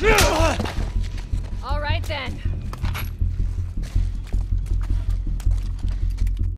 Yeah!